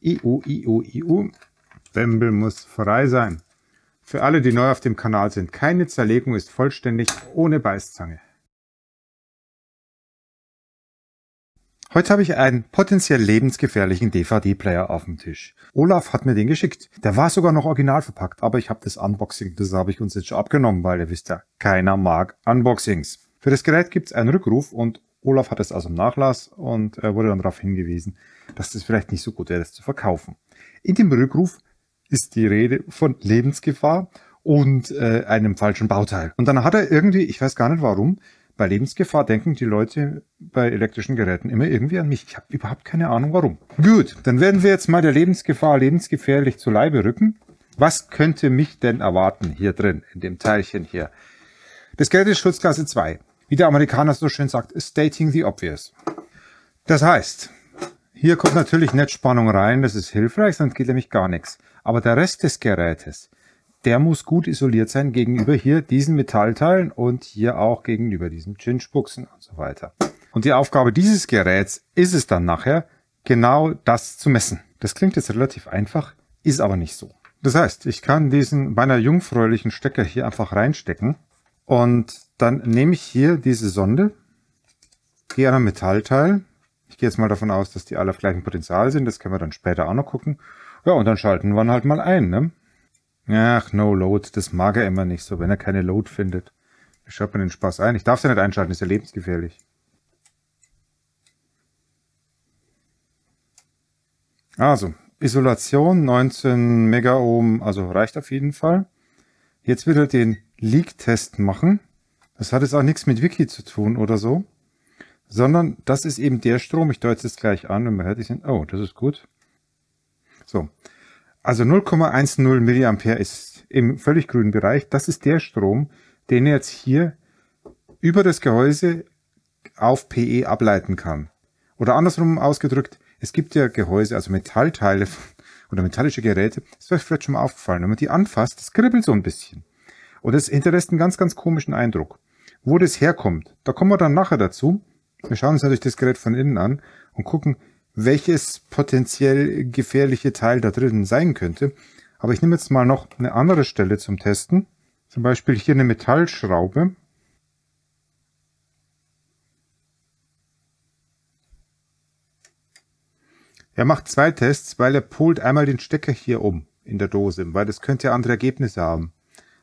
IU, IU, IU. Bembel muss frei sein. Für alle, die neu auf dem Kanal sind, keine Zerlegung ist vollständig ohne Beißzange. Heute habe ich einen potenziell lebensgefährlichen DVD-Player auf dem Tisch. Olaf hat mir den geschickt. Der war sogar noch original verpackt, aber ich habe das Unboxing, das habe ich uns jetzt schon abgenommen, weil ihr wisst ja, keiner mag Unboxings. Für das Gerät gibt es einen Rückruf und Olaf hat es also im Nachlass und er wurde dann darauf hingewiesen, dass das vielleicht nicht so gut wäre, das zu verkaufen. In dem Rückruf ist die Rede von Lebensgefahr und äh, einem falschen Bauteil. Und dann hat er irgendwie, ich weiß gar nicht warum, bei Lebensgefahr denken die Leute bei elektrischen Geräten immer irgendwie an mich. Ich habe überhaupt keine Ahnung warum. Gut, dann werden wir jetzt mal der Lebensgefahr lebensgefährlich zu Leibe rücken. Was könnte mich denn erwarten hier drin, in dem Teilchen hier? Das Gerät ist Schutzklasse 2. Wie der Amerikaner so schön sagt, stating the obvious. Das heißt, hier kommt natürlich Netzspannung rein, das ist hilfreich, sonst geht nämlich gar nichts. Aber der Rest des Gerätes, der muss gut isoliert sein gegenüber hier diesen Metallteilen und hier auch gegenüber diesen Chinchbuchsen und so weiter. Und die Aufgabe dieses Geräts ist es dann nachher, genau das zu messen. Das klingt jetzt relativ einfach, ist aber nicht so. Das heißt, ich kann diesen beinahe jungfräulichen Stecker hier einfach reinstecken und dann nehme ich hier diese Sonde, gehe an ein Metallteil. Ich gehe jetzt mal davon aus, dass die alle auf gleichem Potenzial sind. Das können wir dann später auch noch gucken. Ja, und dann schalten wir ihn halt mal ein. Ne? Ach, no load, das mag er immer nicht so, wenn er keine Load findet. Ich schaut man den Spaß ein. Ich darf sie nicht einschalten, ist ja lebensgefährlich. Also, Isolation 19 Megaohm, also reicht auf jeden Fall. Jetzt wird er den Leak-Test machen. Das hat jetzt auch nichts mit Wiki zu tun oder so, sondern das ist eben der Strom. Ich deute es gleich an und man hört es. Oh, das ist gut. So, also 0,10 Milliampere ist im völlig grünen Bereich. Das ist der Strom, den er jetzt hier über das Gehäuse auf PE ableiten kann. Oder andersrum ausgedrückt, es gibt ja Gehäuse, also Metallteile oder metallische Geräte. Das wäre vielleicht schon mal aufgefallen. Wenn man die anfasst, das kribbelt so ein bisschen. Und das hinterlässt einen ganz, ganz komischen Eindruck. Wo das herkommt, da kommen wir dann nachher dazu. Wir schauen uns natürlich das Gerät von innen an und gucken, welches potenziell gefährliche Teil da drin sein könnte. Aber ich nehme jetzt mal noch eine andere Stelle zum Testen. Zum Beispiel hier eine Metallschraube. Er macht zwei Tests, weil er polt einmal den Stecker hier um in der Dose, weil das könnte andere Ergebnisse haben.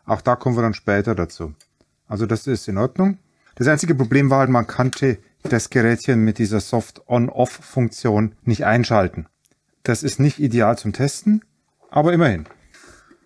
Auch da kommen wir dann später dazu. Also das ist in Ordnung. Das einzige Problem war halt, man kannte das Gerätchen mit dieser Soft-On-Off-Funktion nicht einschalten. Das ist nicht ideal zum Testen, aber immerhin.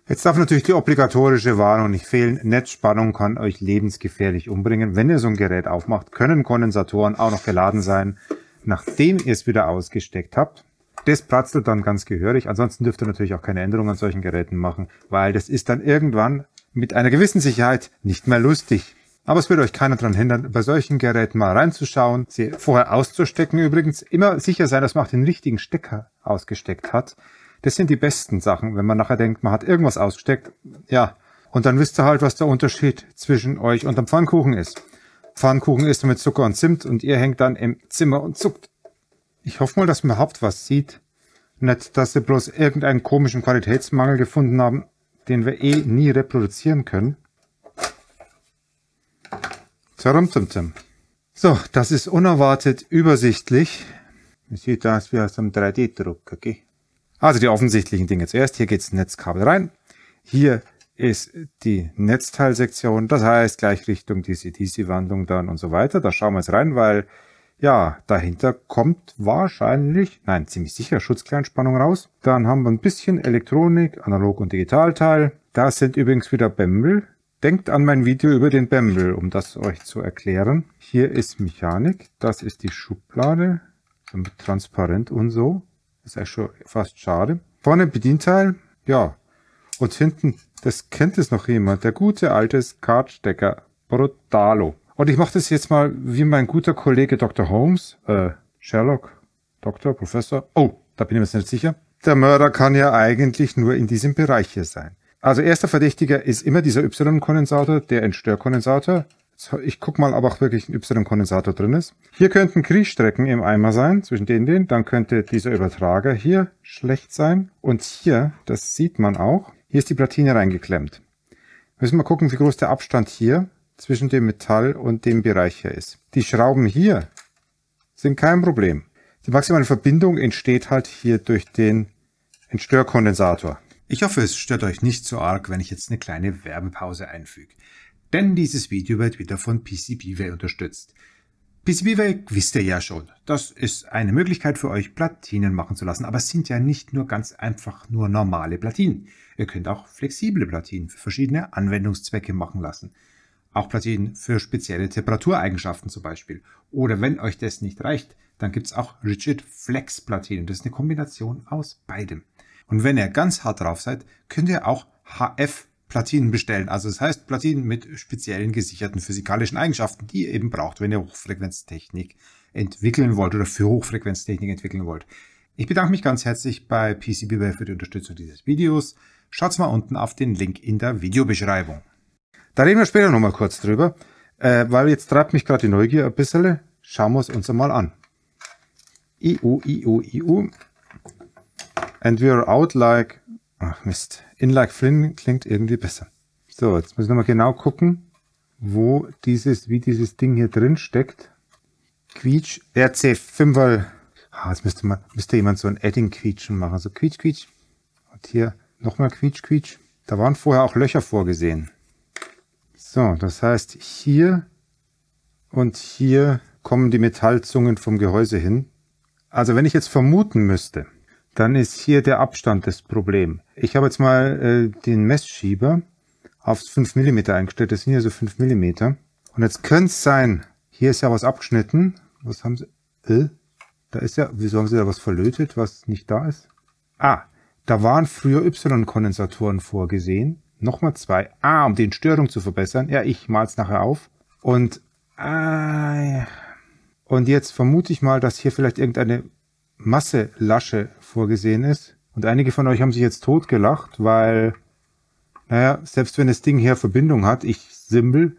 Jetzt darf natürlich die obligatorische Warnung nicht fehlen. Netzspannung kann euch lebensgefährlich umbringen. Wenn ihr so ein Gerät aufmacht, können Kondensatoren auch noch geladen sein, nachdem ihr es wieder ausgesteckt habt. Das pratzelt dann ganz gehörig. Ansonsten dürft ihr natürlich auch keine Änderungen an solchen Geräten machen, weil das ist dann irgendwann mit einer gewissen Sicherheit nicht mehr lustig. Aber es wird euch keiner daran hindern, bei solchen Geräten mal reinzuschauen, sie vorher auszustecken. Übrigens immer sicher sein, dass man auch den richtigen Stecker ausgesteckt hat. Das sind die besten Sachen, wenn man nachher denkt, man hat irgendwas ausgesteckt. Ja, und dann wisst ihr halt, was der Unterschied zwischen euch und dem Pfannkuchen ist. Pfannkuchen ist mit Zucker und Zimt und ihr hängt dann im Zimmer und zuckt. Ich hoffe mal, dass man überhaupt was sieht. Nicht, dass sie bloß irgendeinen komischen Qualitätsmangel gefunden haben, den wir eh nie reproduzieren können. Zerumzumzum. So, das ist unerwartet übersichtlich. Es sieht aus wie aus einem 3D-Druck, okay? Also die offensichtlichen Dinge zuerst. Hier geht's Netzkabel rein. Hier ist die Netzteilsektion, das heißt gleich Richtung DC-DC-Wandlung dann und so weiter. Da schauen wir jetzt rein, weil ja, dahinter kommt wahrscheinlich, nein, ziemlich sicher Schutzkleinspannung raus. Dann haben wir ein bisschen Elektronik, Analog- und Digitalteil. Da sind übrigens wieder Bämbel Denkt an mein Video über den Bembel, um das euch zu erklären. Hier ist Mechanik, das ist die Schublade, transparent und so. Das ist eigentlich schon fast schade. Vorne Bedienteil, ja. Und hinten, das kennt es noch jemand, der gute alte Kartstecker Brutalo. Und ich mache das jetzt mal wie mein guter Kollege Dr. Holmes, äh, Sherlock, Doktor, Professor. Oh, da bin ich mir nicht sicher. Der Mörder kann ja eigentlich nur in diesem Bereich hier sein. Also erster Verdächtiger ist immer dieser Y-Kondensator, der Entstörkondensator. Ich guck mal, ob auch wirklich ein Y-Kondensator drin ist. Hier könnten Kriechstrecken im Eimer sein, zwischen denen den. Dann könnte dieser Übertrager hier schlecht sein. Und hier, das sieht man auch, hier ist die Platine reingeklemmt. Müssen wir mal gucken, wie groß der Abstand hier zwischen dem Metall und dem Bereich hier ist. Die Schrauben hier sind kein Problem. Die maximale Verbindung entsteht halt hier durch den Entstörkondensator. Ich hoffe, es stört euch nicht so arg, wenn ich jetzt eine kleine Werbepause einfüge. Denn dieses Video wird wieder von PCBWay unterstützt. PCBWay wisst ihr ja schon. Das ist eine Möglichkeit für euch, Platinen machen zu lassen. Aber es sind ja nicht nur ganz einfach nur normale Platinen. Ihr könnt auch flexible Platinen für verschiedene Anwendungszwecke machen lassen. Auch Platinen für spezielle Temperatureigenschaften zum Beispiel. Oder wenn euch das nicht reicht, dann gibt's auch Rigid Flex Platinen. Das ist eine Kombination aus beidem. Und wenn ihr ganz hart drauf seid, könnt ihr auch HF Platinen bestellen. Also das heißt Platinen mit speziellen gesicherten physikalischen Eigenschaften, die ihr eben braucht, wenn ihr Hochfrequenztechnik entwickeln wollt oder für Hochfrequenztechnik entwickeln wollt. Ich bedanke mich ganz herzlich bei PCBWay für die Unterstützung dieses Videos. Schaut mal unten auf den Link in der Videobeschreibung. Da reden wir später nochmal kurz drüber, äh, weil jetzt treibt mich gerade die Neugier ein bisschen. Schauen wir es uns einmal an. IU, IU, IU. And we're out like... Ach Mist. In like Flynn klingt irgendwie besser. So, jetzt müssen wir mal genau gucken, wo dieses, wie dieses Ding hier drin steckt. Quietsch, RC5, weil, ah, jetzt müsste man, müsste jemand so ein Edding quietschen machen. So quietsch, quietsch. Und hier nochmal quietsch, quietsch. Da waren vorher auch Löcher vorgesehen. So, das heißt, hier und hier kommen die Metallzungen vom Gehäuse hin. Also wenn ich jetzt vermuten müsste, dann ist hier der Abstand das Problem. Ich habe jetzt mal äh, den Messschieber auf 5 mm eingestellt. Das sind hier so 5 mm. Und jetzt könnte es sein, hier ist ja was abgeschnitten. Was haben sie? Äh, da ist ja, wieso haben sie da was verlötet, was nicht da ist? Ah, da waren früher Y-Kondensatoren vorgesehen. Nochmal zwei. Ah, um den Störung zu verbessern. Ja, ich mal's nachher auf. Und, ah, und jetzt vermute ich mal, dass hier vielleicht irgendeine Masselasche vorgesehen ist. Und einige von euch haben sich jetzt totgelacht, weil, naja, selbst wenn das Ding hier Verbindung hat, ich Symbol,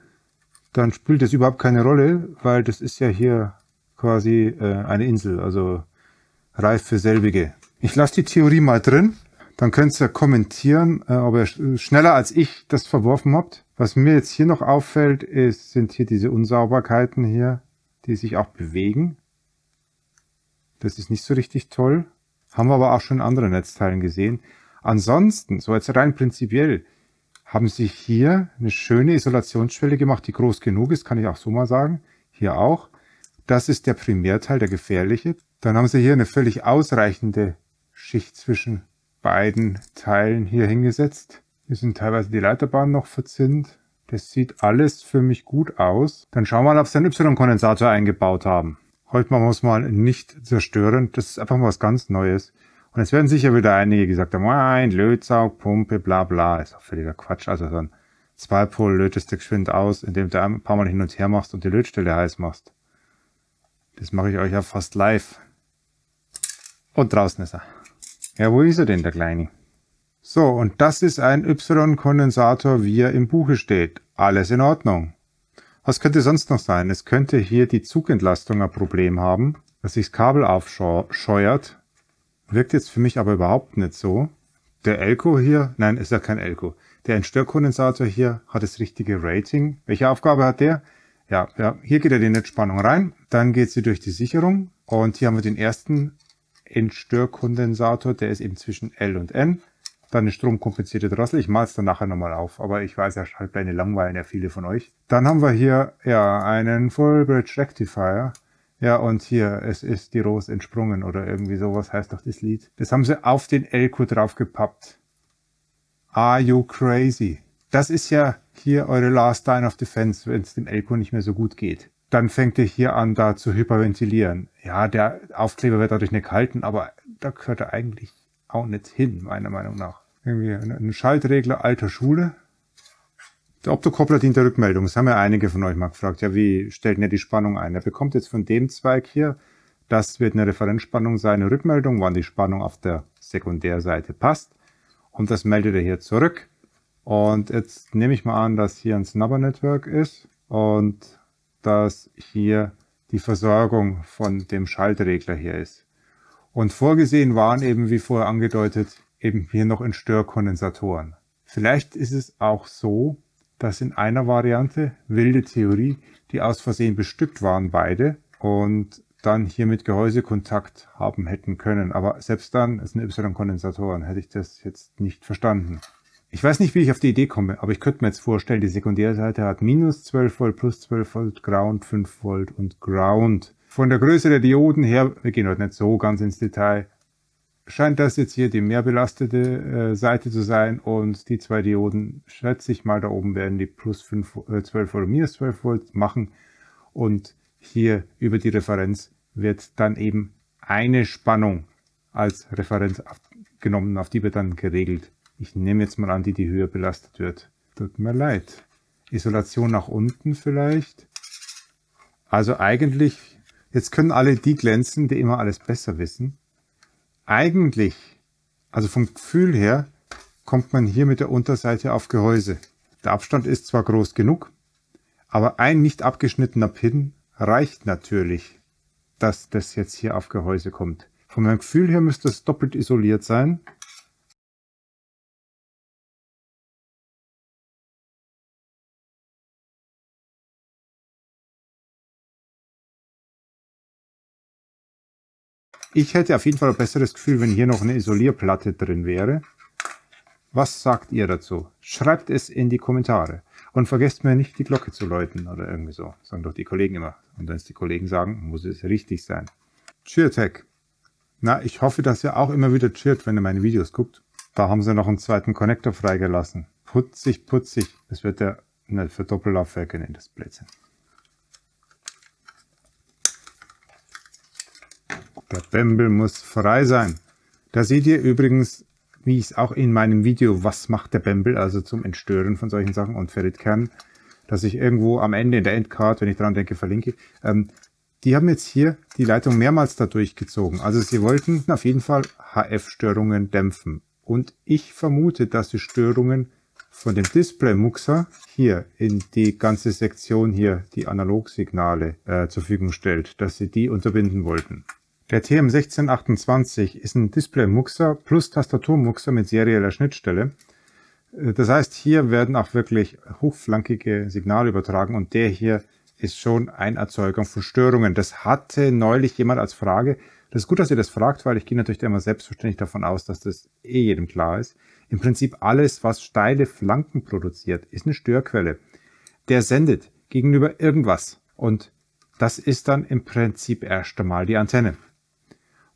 dann spielt das überhaupt keine Rolle, weil das ist ja hier quasi äh, eine Insel, also reif für selbige. Ich lasse die Theorie mal drin, dann könnt ihr kommentieren, äh, ob ihr schneller als ich das verworfen habt. Was mir jetzt hier noch auffällt, ist, sind hier diese Unsauberkeiten hier, die sich auch bewegen. Das ist nicht so richtig toll. Haben wir aber auch schon in anderen Netzteilen gesehen. Ansonsten, so jetzt rein prinzipiell, haben sie hier eine schöne Isolationsschwelle gemacht, die groß genug ist, kann ich auch so mal sagen. Hier auch. Das ist der Primärteil, der gefährliche. Dann haben sie hier eine völlig ausreichende Schicht zwischen beiden Teilen hier hingesetzt. Hier sind teilweise die Leiterbahnen noch verzinnt. Das sieht alles für mich gut aus. Dann schauen wir mal, ob sie einen Y-Kondensator eingebaut haben. Heute machen wir es mal nicht zerstören. Das ist einfach mal was ganz Neues. Und es werden sicher wieder einige gesagt haben, ein Lötsaug, Pumpe, bla bla. Ist auch völliger Quatsch. Also so ein Zweipol lötest du geschwind aus, indem du ein paar Mal hin und her machst und die Lötstelle heiß machst. Das mache ich euch ja fast live. Und draußen ist er. Ja, wo ist er denn, der Kleine? So, und das ist ein Y-Kondensator, wie er im Buche steht. Alles in Ordnung. Was könnte sonst noch sein? Es könnte hier die Zugentlastung ein Problem haben, dass sich das Kabel aufscheuert. Wirkt jetzt für mich aber überhaupt nicht so. Der Elko hier, nein, ist ja kein Elko. Der Entstörkondensator hier hat das richtige Rating. Welche Aufgabe hat der? Ja, ja, hier geht er die Netzspannung rein, dann geht sie durch die Sicherung und hier haben wir den ersten Entstörkondensator, der ist eben zwischen L und N. Dann eine stromkompensierte Drossel. Ich mache es dann nachher nochmal auf, aber ich weiß ja, Schaltpläne langweilen ja viele von euch. Dann haben wir hier ja einen Full Bridge Rectifier. Ja, und hier, es ist die Rose entsprungen oder irgendwie sowas heißt doch das Lied. Das haben sie auf den Elko draufgepappt. Are you crazy? Das ist ja hier eure Last Line of Defense, wenn es dem Elko nicht mehr so gut geht. Dann fängt ihr hier an, da zu hyperventilieren. Ja, der Aufkleber wird dadurch nicht gehalten, aber da gehört er eigentlich auch nicht hin, meiner Meinung nach. Irgendwie ein Schaltregler alter Schule. Der Optokoppler dient der Rückmeldung. Das haben ja einige von euch mal gefragt. Ja, wie stellt denn er die Spannung ein? Er bekommt jetzt von dem Zweig hier, das wird eine Referenzspannung sein, eine Rückmeldung, wann die Spannung auf der Sekundärseite passt. Und das meldet er hier zurück. Und jetzt nehme ich mal an, dass hier ein Snubber Network ist. und dass hier die Versorgung von dem Schaltregler hier ist. Und vorgesehen waren eben, wie vorher angedeutet, eben hier noch in Störkondensatoren. Vielleicht ist es auch so, dass in einer Variante, wilde Theorie, die aus Versehen bestückt waren beide und dann hier mit Gehäusekontakt haben hätten können. Aber selbst dann, es sind Y-Kondensatoren, hätte ich das jetzt nicht verstanden. Ich weiß nicht, wie ich auf die Idee komme, aber ich könnte mir jetzt vorstellen, die Sekundärseite hat minus 12 Volt, plus 12 Volt, Ground, 5 Volt und Ground. Von der Größe der Dioden her, wir gehen heute nicht so ganz ins Detail, scheint das jetzt hier die mehr belastete äh, Seite zu sein und die zwei Dioden, schätze ich mal, da oben werden die plus 5, äh, 12 Volt, minus 12 Volt machen und hier über die Referenz wird dann eben eine Spannung als Referenz genommen, auf die wird dann geregelt. Ich nehme jetzt mal an, die, die höher belastet wird. Tut mir leid. Isolation nach unten vielleicht. Also eigentlich, jetzt können alle die glänzen, die immer alles besser wissen. Eigentlich, also vom Gefühl her, kommt man hier mit der Unterseite auf Gehäuse. Der Abstand ist zwar groß genug, aber ein nicht abgeschnittener Pin reicht natürlich, dass das jetzt hier auf Gehäuse kommt. Von meinem Gefühl her müsste es doppelt isoliert sein. Ich hätte auf jeden Fall ein besseres Gefühl, wenn hier noch eine Isolierplatte drin wäre. Was sagt ihr dazu? Schreibt es in die Kommentare. Und vergesst mir nicht, die Glocke zu läuten oder irgendwie so. Sagen doch die Kollegen immer. Und wenn es die Kollegen sagen, muss es richtig sein. CheerTech. Na, ich hoffe, dass ihr auch immer wieder cheert, wenn ihr meine Videos guckt. Da haben sie noch einen zweiten Connector freigelassen. Putzig, putzig. Das wird der, ne, für Doppellaufwerke nennt das Blödsinn. Der Bembel muss frei sein. Da seht ihr übrigens wie ich es auch in meinem Video Was macht der Bembel, also zum Entstören von solchen Sachen und Ferritkern, dass ich irgendwo am Ende in der Endcard, wenn ich daran denke, verlinke. Ähm, die haben jetzt hier die Leitung mehrmals da durchgezogen. Also sie wollten auf jeden Fall HF-Störungen dämpfen. Und ich vermute, dass die Störungen von dem Display-Muxer hier in die ganze Sektion hier die Analogsignale äh, zur Verfügung stellt, dass sie die unterbinden wollten. Der TM1628 ist ein Display-Muxer plus Tastatur-Muxer mit serieller Schnittstelle. Äh, das heißt, hier werden auch wirklich hochflankige Signale übertragen und der hier ist schon ein Erzeuger von Störungen. Das hatte neulich jemand als Frage. Das ist gut, dass ihr das fragt, weil ich gehe natürlich immer selbstverständlich davon aus, dass das eh jedem klar ist. Im Prinzip alles, was steile Flanken produziert, ist eine Störquelle. Der sendet gegenüber irgendwas und das ist dann im Prinzip erst einmal die Antenne.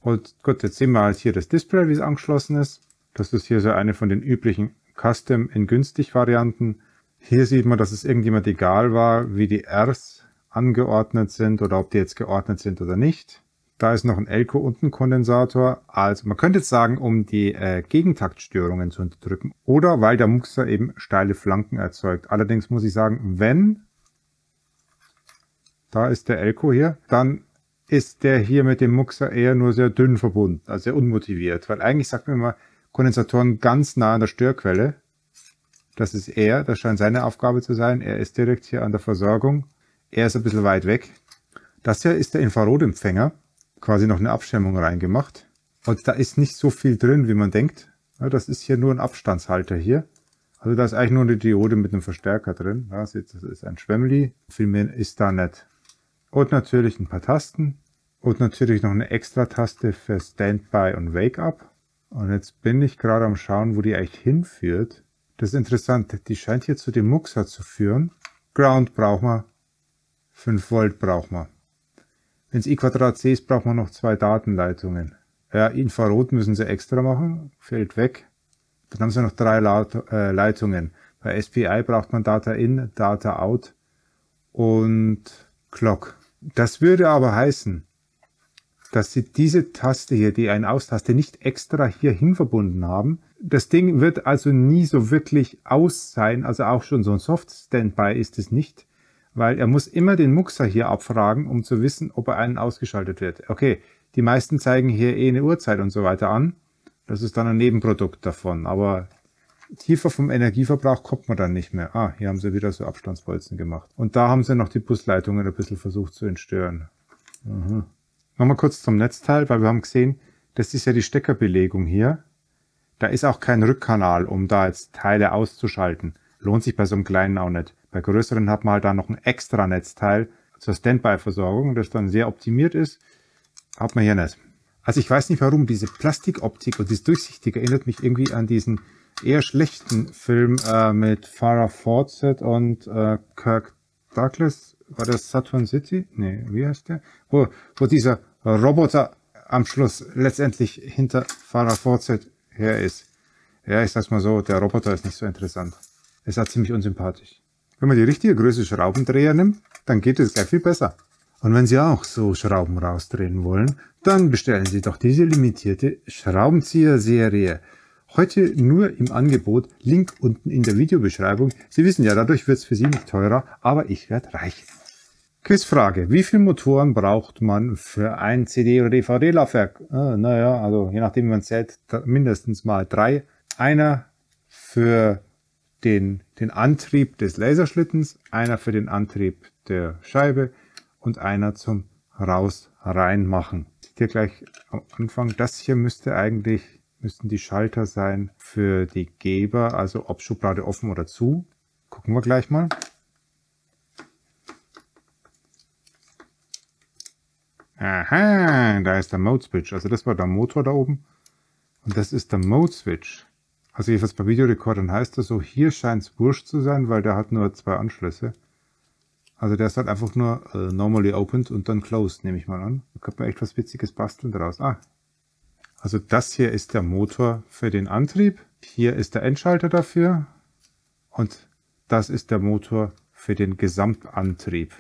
Und gut, jetzt sehen wir halt hier das Display, wie es angeschlossen ist. Das ist hier so eine von den üblichen Custom in günstig Varianten. Hier sieht man, dass es irgendjemand egal war, wie die Rs angeordnet sind oder ob die jetzt geordnet sind oder nicht. Da ist noch ein Elko und ein Kondensator. Also man könnte jetzt sagen, um die äh, Gegentaktstörungen zu unterdrücken oder weil der Muxer eben steile Flanken erzeugt. Allerdings muss ich sagen, wenn, da ist der Elko hier, dann ist der hier mit dem Muxer eher nur sehr dünn verbunden, also sehr unmotiviert. Weil eigentlich sagt man immer, Kondensatoren ganz nah an der Störquelle. Das ist er, das scheint seine Aufgabe zu sein. Er ist direkt hier an der Versorgung. Er ist ein bisschen weit weg. Das hier ist der Infrarotempfänger. Quasi noch eine Abschirmung reingemacht. Und da ist nicht so viel drin, wie man denkt. das ist hier nur ein Abstandshalter hier. Also da ist eigentlich nur eine Diode mit einem Verstärker drin. das ist ein Schwemmli. Viel mehr ist da nicht. Und natürlich ein paar Tasten. Und natürlich noch eine extra Taste für Standby und Wake Up. Und jetzt bin ich gerade am schauen, wo die eigentlich hinführt. Das ist interessant, die scheint hier zu dem Muxer zu führen. Ground brauchen wir. 5 Volt brauchen wir. Wenn es I Quadrat C ist, braucht man noch zwei Datenleitungen. Ja, Infrarot müssen sie extra machen, fällt weg. Dann haben sie noch drei äh, Leitungen. Bei SPI braucht man Data In, Data Out und Clock. Das würde aber heißen, dass sie diese Taste hier, die Ein-Aus-Taste, nicht extra hierhin verbunden haben. Das Ding wird also nie so wirklich aus sein, also auch schon so ein Soft-Standby ist es nicht, weil er muss immer den Muxer hier abfragen, um zu wissen, ob er einen ausgeschaltet wird. Okay, die meisten zeigen hier eh eine Uhrzeit und so weiter an. Das ist dann ein Nebenprodukt davon, aber tiefer vom Energieverbrauch kommt man dann nicht mehr. Ah, hier haben sie wieder so Abstandsbolzen gemacht. Und da haben sie noch die Busleitungen ein bisschen versucht zu entstören. Mhm. Nochmal kurz zum Netzteil, weil wir haben gesehen, das ist ja die Steckerbelegung hier. Da ist auch kein Rückkanal, um da jetzt Teile auszuschalten. Lohnt sich bei so einem kleinen auch nicht. Bei größeren hat man halt da noch ein extra Netzteil zur Standby-Versorgung, das dann sehr optimiert ist. Hat man hier nicht. Also ich weiß nicht warum, diese Plastikoptik und dieses Durchsichtige erinnert mich irgendwie an diesen eher schlechten Film äh, mit Farah Fawcett und äh, Kirk Douglas. War das Saturn City? Nee, wie heißt der? Wo, wo dieser Roboter am Schluss letztendlich hinter Farah Fawcett her ist. Ja, ich sag's mal so, der Roboter ist nicht so interessant. Er ist halt ziemlich unsympathisch. Wenn man die richtige Größe Schraubendreher nimmt, dann geht es gleich viel besser. Und wenn Sie auch so Schrauben rausdrehen wollen, dann bestellen Sie doch diese limitierte Schraubenzieher-Serie. Heute nur im Angebot, Link unten in der Videobeschreibung. Sie wissen ja, dadurch wird es für Sie nicht teurer, aber ich werde reich. Quizfrage. Wie viele Motoren braucht man für ein CD- oder DVD-Laufwerk? Ah, naja, also je nachdem, wie man zählt, mindestens mal drei. Einer für den, den Antrieb des Laserschlittens, einer für den Antrieb der Scheibe und einer zum Raus-Rein-Machen. Hier gleich am Anfang, das hier müsste eigentlich, müssten die Schalter sein für die Geber, also ob Schublade offen oder zu. Gucken wir gleich mal. Aha, da ist der Mode Switch. Also das war der Motor da oben. Und das ist der Mode Switch. Also jedenfalls bei Videorekordern heißt das so, hier scheint es wurscht zu sein, weil der hat nur zwei Anschlüsse. Also der ist halt einfach nur äh, normally opened und dann closed, nehme ich mal an. Da könnte man echt was Witziges basteln daraus. Ah, also das hier ist der Motor für den Antrieb. Hier ist der Endschalter dafür. Und das ist der Motor für den Gesamtantrieb.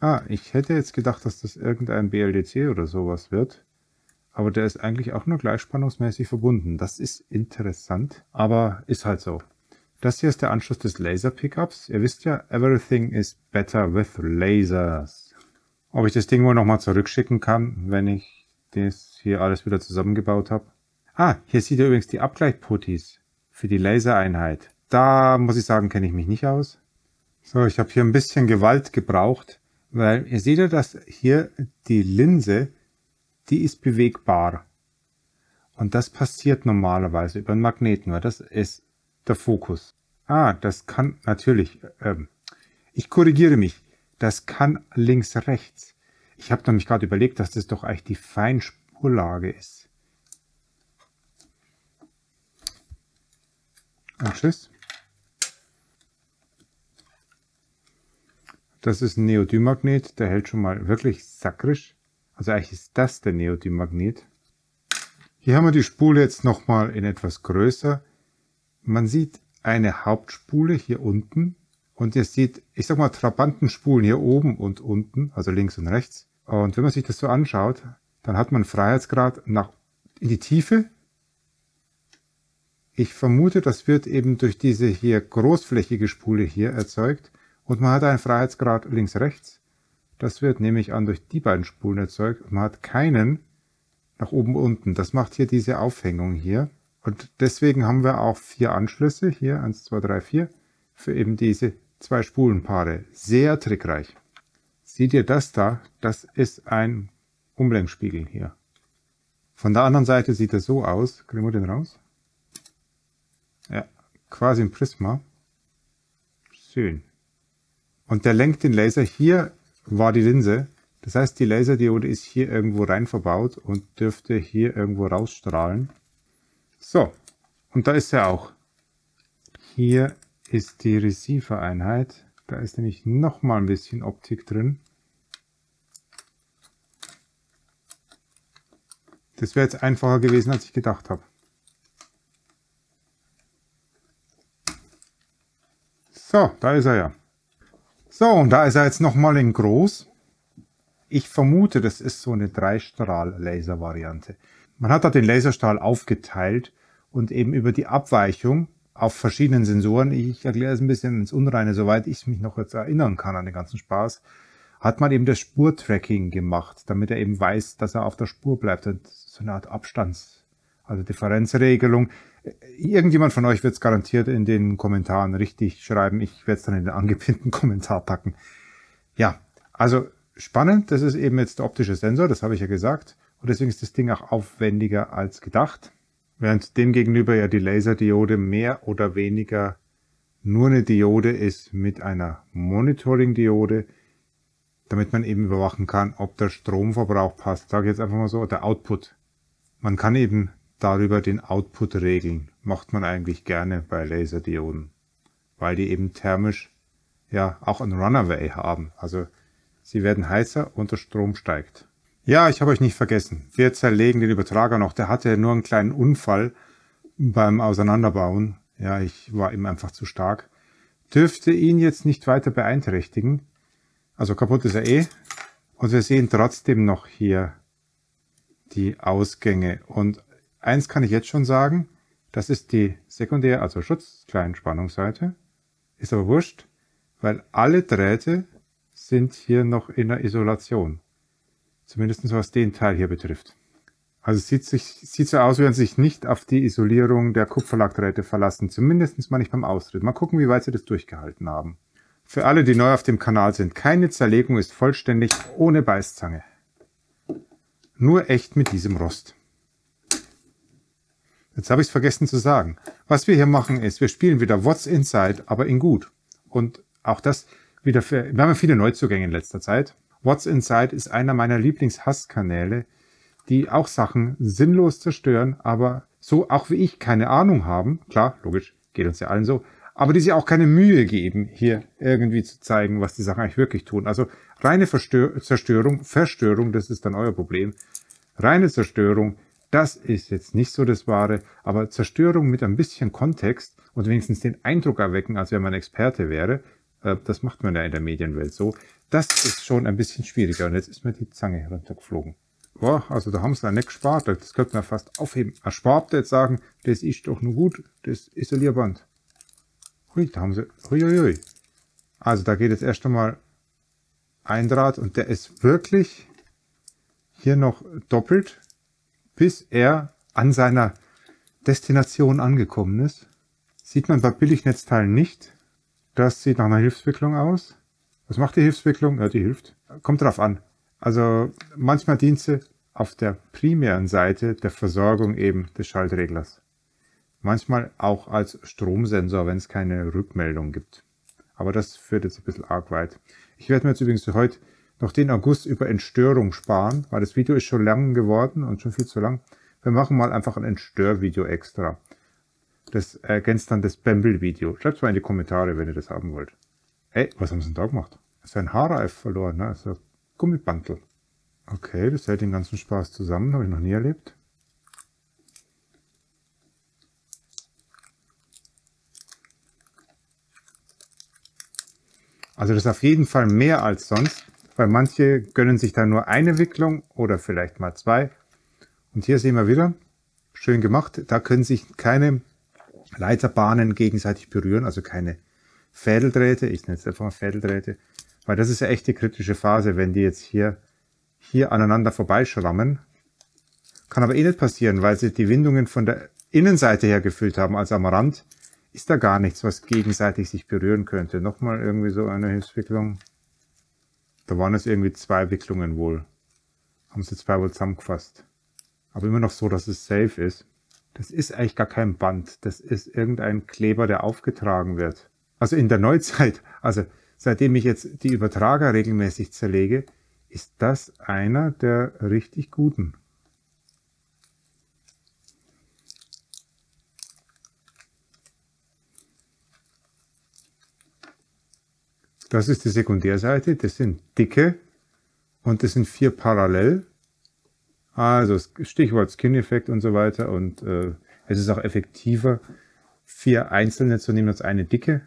Ah, ich hätte jetzt gedacht, dass das irgendein BLDC oder sowas wird. Aber der ist eigentlich auch nur gleichspannungsmäßig verbunden. Das ist interessant, aber ist halt so. Das hier ist der Anschluss des Laser-Pickups. Ihr wisst ja, everything is better with lasers. Ob ich das Ding wohl nochmal zurückschicken kann, wenn ich das hier alles wieder zusammengebaut habe. Ah, hier seht ihr übrigens die Abgleichputties für die Lasereinheit. Da muss ich sagen, kenne ich mich nicht aus. So, ich habe hier ein bisschen Gewalt gebraucht, weil ihr seht ja, dass hier die Linse, die ist bewegbar. Und das passiert normalerweise über einen Magneten, weil das ist der Fokus. Ah, das kann natürlich, ähm, ich korrigiere mich, das kann links-rechts. Ich habe nämlich gerade überlegt, dass das doch eigentlich die Feinspurlage ist. Und tschüss. Das ist ein Neodym-Magnet, der hält schon mal wirklich sakrisch. Also eigentlich ist das der Neodym-Magnet. Hier haben wir die Spule jetzt nochmal in etwas größer. Man sieht eine Hauptspule hier unten und ihr seht, ich sag mal, Trabantenspulen hier oben und unten, also links und rechts. Und wenn man sich das so anschaut, dann hat man Freiheitsgrad nach in die Tiefe. Ich vermute, das wird eben durch diese hier großflächige Spule hier erzeugt. Und man hat einen Freiheitsgrad links-rechts. Das wird nämlich an durch die beiden Spulen erzeugt. Man hat keinen nach oben unten. Das macht hier diese Aufhängung hier. Und deswegen haben wir auch vier Anschlüsse, hier 1, 2, 3, 4, für eben diese zwei Spulenpaare. Sehr trickreich. Seht ihr das da? Das ist ein Umlenkspiegel hier. Von der anderen Seite sieht er so aus. Kriegen wir den raus? Ja, quasi ein Prisma. Schön. Und der lenkt den Laser. Hier war die Linse. Das heißt, die Laserdiode ist hier irgendwo rein verbaut und dürfte hier irgendwo rausstrahlen. So, und da ist er auch. Hier ist die Receiver-Einheit. Da ist nämlich noch mal ein bisschen Optik drin. Das wäre jetzt einfacher gewesen, als ich gedacht habe. So, da ist er ja. So, und da ist er jetzt nochmal in groß. Ich vermute, das ist so eine Dreistrahl-Laser-Variante. Man hat da den Laserstrahl aufgeteilt und eben über die Abweichung auf verschiedenen Sensoren, ich erkläre es ein bisschen ins Unreine, soweit ich mich noch jetzt erinnern kann an den ganzen Spaß, hat man eben das Spurtracking gemacht, damit er eben weiß, dass er auf der Spur bleibt. So eine Art Abstands, Also Differenzregelung. Irgendjemand von euch wird es garantiert in den Kommentaren richtig schreiben. Ich werde es dann in den angepinnten Kommentar packen. Ja, also spannend. Das ist eben jetzt der optische Sensor, das habe ich ja gesagt. Und deswegen ist das Ding auch aufwendiger als gedacht. Während demgegenüber ja die Laserdiode mehr oder weniger nur eine Diode ist mit einer Monitoring-Diode, damit man eben überwachen kann, ob der Stromverbrauch passt. Sage jetzt einfach mal so, der Output. Man kann eben darüber den Output regeln. Macht man eigentlich gerne bei Laserdioden, weil die eben thermisch ja auch ein Runaway haben. Also sie werden heißer und der Strom steigt. Ja, ich habe euch nicht vergessen. Wir zerlegen den Übertrager noch. Der hatte nur einen kleinen Unfall beim Auseinanderbauen. Ja, ich war ihm einfach zu stark. Dürfte ihn jetzt nicht weiter beeinträchtigen. Also kaputt ist er eh. Und wir sehen trotzdem noch hier die Ausgänge. Und eins kann ich jetzt schon sagen. Das ist die Sekundär, also Schutzkleinspannungsseite. Ist aber wurscht, weil alle Drähte sind hier noch in der Isolation. Zumindest was den Teil hier betrifft. Also sieht, sich, sieht so aus, wie wenn sich nicht auf die Isolierung der Kupferlackdrähte verlassen. Zumindest mal nicht beim Austritt. Mal gucken, wie weit sie das durchgehalten haben. Für alle, die neu auf dem Kanal sind, keine Zerlegung ist vollständig ohne Beißzange. Nur echt mit diesem Rost. Jetzt habe ich es vergessen zu sagen. Was wir hier machen ist, wir spielen wieder What's Inside, aber in gut. Und auch das wieder für, wir haben ja viele Neuzugänge in letzter Zeit. What's Inside ist einer meiner Lieblings-Hasskanäle, die auch Sachen sinnlos zerstören, aber so auch wie ich keine Ahnung haben, klar, logisch, geht uns ja allen so, aber die sich auch keine Mühe geben, hier irgendwie zu zeigen, was die Sachen eigentlich wirklich tun. Also reine Verstör Zerstörung, Verstörung, das ist dann euer Problem. Reine Zerstörung, das ist jetzt nicht so das Wahre, aber Zerstörung mit ein bisschen Kontext und wenigstens den Eindruck erwecken, als wenn man Experte wäre, äh, das macht man ja in der Medienwelt so. Das ist schon ein bisschen schwieriger und jetzt ist mir die Zange heruntergeflogen. Boah, also da haben sie nicht gespart. Das könnte man fast aufheben. Erspart jetzt sagen, das ist doch nur gut, das Isolierband. Hui, da haben sie, hui, hui, hui. Also da geht jetzt erst einmal ein Draht und der ist wirklich hier noch doppelt, bis er an seiner Destination angekommen ist. Sieht man bei Billignetzteilen nicht. Das sieht nach einer Hilfswicklung aus. Was macht die Hilfswicklung? Ja, die hilft. Kommt drauf an. Also manchmal dient sie auf der primären Seite der Versorgung eben des Schaltreglers. Manchmal auch als Stromsensor, wenn es keine Rückmeldung gibt. Aber das führt jetzt ein bisschen arg weit. Ich werde mir jetzt übrigens heute noch den August über Entstörung sparen, weil das Video ist schon lang geworden und schon viel zu lang. Wir machen mal einfach ein Entstörvideo extra. Das ergänzt dann das Bamble-Video. Schreibt mal in die Kommentare, wenn ihr das haben wollt. Ey, was haben sie denn da gemacht? Ist ein Haarreif verloren, ne? Ist Gummibandel. Okay, das hält den ganzen Spaß zusammen, habe ich noch nie erlebt. Also das ist auf jeden Fall mehr als sonst, weil manche gönnen sich da nur eine Wicklung oder vielleicht mal zwei. Und hier sehen wir wieder, schön gemacht, da können sich keine Leiterbahnen gegenseitig berühren, also keine Fädeldrähte, ich nenne es einfach mal Fädeldrähte, weil das ist ja echt die kritische Phase, wenn die jetzt hier, hier aneinander vorbeischrammen. Kann aber eh nicht passieren, weil sie die Windungen von der Innenseite her gefüllt haben, also am Rand ist da gar nichts, was gegenseitig sich berühren könnte. Nochmal irgendwie so eine Hilfswicklung. Da waren es irgendwie zwei Wicklungen wohl. Haben sie zwei wohl zusammengefasst. Aber immer noch so, dass es safe ist. Das ist eigentlich gar kein Band. Das ist irgendein Kleber, der aufgetragen wird. Also in der Neuzeit, also seitdem ich jetzt die Übertrager regelmäßig zerlege, ist das einer der richtig guten. Das ist die Sekundärseite, das sind dicke und das sind vier parallel. Also Stichwort Skin-Effekt und so weiter und äh, es ist auch effektiver, vier einzelne zu nehmen als eine dicke.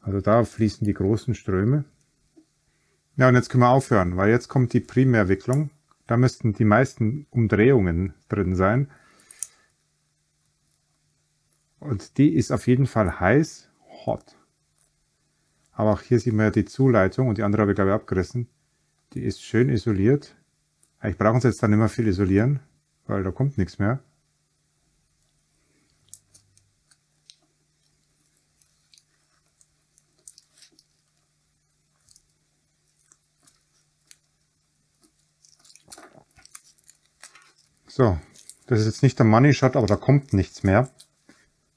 Also da fließen die großen Ströme. Ja, und jetzt können wir aufhören, weil jetzt kommt die Primärwicklung. Da müssten die meisten Umdrehungen drin sein. Und die ist auf jeden Fall heiß, hot. Aber auch hier sieht man ja die Zuleitung und die andere habe ich glaube ich abgerissen. Die ist schön isoliert. Ich brauche uns jetzt dann immer viel isolieren, weil da kommt nichts mehr. So, das ist jetzt nicht der Money Shot, aber da kommt nichts mehr.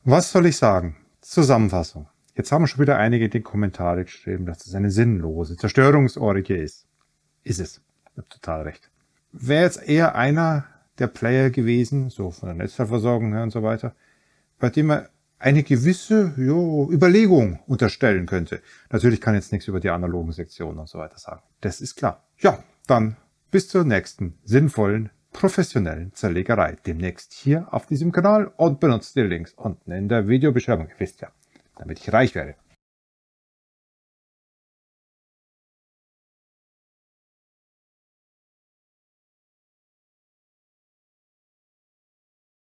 Was soll ich sagen? Zusammenfassung. Jetzt haben schon wieder einige in die Kommentare geschrieben, dass das eine sinnlose Zerstörungsorgie ist. Ist es. Ich habe total recht. Wäre jetzt eher einer der Player gewesen, so von der Netzteilversorgung her und so weiter, bei dem er eine gewisse jo, Überlegung unterstellen könnte. Natürlich kann jetzt nichts über die analogen Sektionen und so weiter sagen. Das ist klar. Ja, dann bis zur nächsten sinnvollen, professionellen Zerlegerei. Demnächst hier auf diesem Kanal und benutzt die Links unten in der Videobeschreibung. Ihr wisst ja, damit ich reich werde.